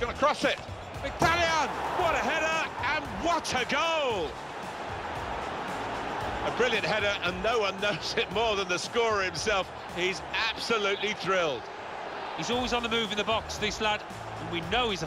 Gonna cross it. Mkhitaryan, what a header and what a goal! A brilliant header and no one knows it more than the scorer himself. He's absolutely thrilled. He's always on the move in the box, this lad, and we know he's a